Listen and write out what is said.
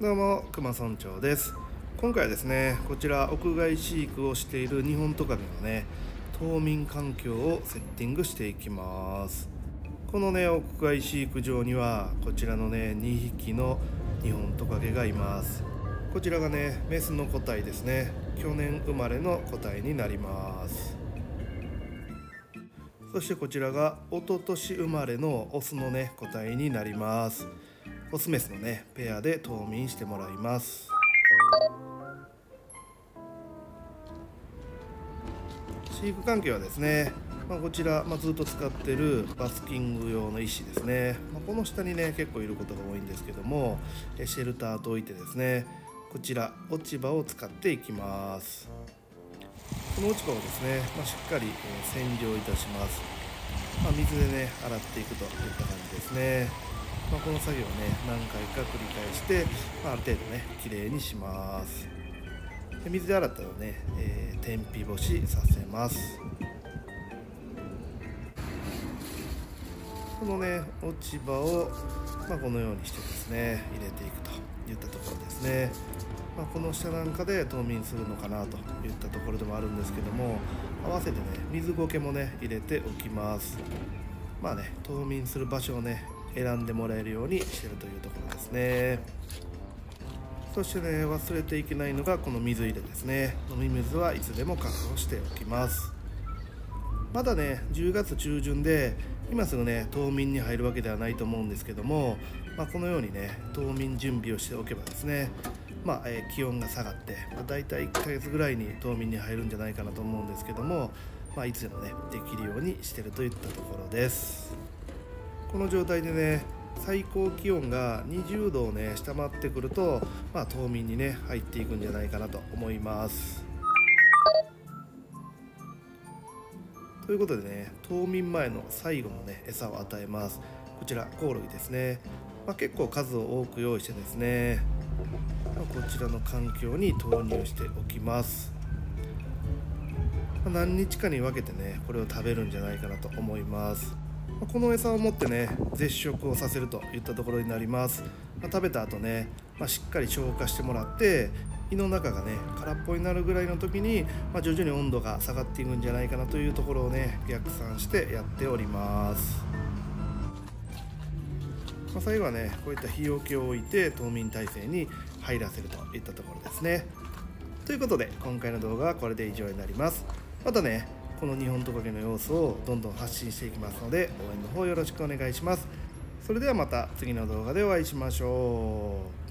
どうも熊村長です。今回はですねこちら屋外飼育をしている日本トカゲのね冬眠環境をセッティングしていきます。このね屋外飼育場にはこちらのね2匹の日本トカゲがいます。こちらがねメスの個体ですね。去年生まれの個体になります。そしてこちらが一昨年生まれのオスのね個体になります。オスメスのねペアで冬眠してもらいます。飼育環境はですね、まあ、こちら、まあ、ずっと使ってるバスキング用の石ですね、まあ、この下にね結構いることが多いんですけどもシェルターと置いてですねこちら落ち葉を使っていきます。この落ち葉をですね、ま、しっかり、え洗浄いたします、ま、水でね洗っていくといった感じですね。まあ、この作業をね何回か繰り返して、まあ、ある程度ね綺麗にします。で水で洗ったらね、えー、天日干しさせます。このね落ち葉を、まあ、このようにしてですね入れていくといったところですね、まあ、この下なんかで冬眠するのかなといったところでもあるんですけども合わせてね水苔もね入れておきます。まあね冬眠する場所をね選んでもらえるようにしてるというところですね。そしてね忘れていけないのがこの水入れですね。飲み水はいつでも確保しておきます。まだね10月中旬で今すぐね冬眠に入るわけではないと思うんですけども、まあ、このようにね冬眠準備をしておけばですねまあ、えー、気温が下がって、まあ、大体1ヶ月ぐらいに冬眠に入るんじゃないかなと思うんですけども、まあ、いつでもねできるようにしてるといったところです。この状態でね最高気温が20度をね下回ってくると、まあ、冬眠にね入っていくんじゃないかなと思います。ということでね冬眠前の最後のね餌を与えます。こちらコオロギですね、まあ、結構数を多く用意してですね、まあ、こちらの環境に投入しておきます。何日かに分けてねこれを食べるんじゃないかなと思います。この餌を持ってね絶食をさせるといったところになります、まあ、食べた後ね、まあ、しっかり消化してもらって胃の中がね空っぽになるぐらいの時に、まあ、徐々に温度が下がっていくんじゃないかなというところをね逆算してやっております、ま最後はねこういった日よけを置いて冬眠体制に入らせるといったところですね。ということで今回の動画はこれで以上になります。またね。この日本トカゲの様子をどんどん発信していきますので応援の方よろしくお願いします。それではまた次の動画でお会いしましょう。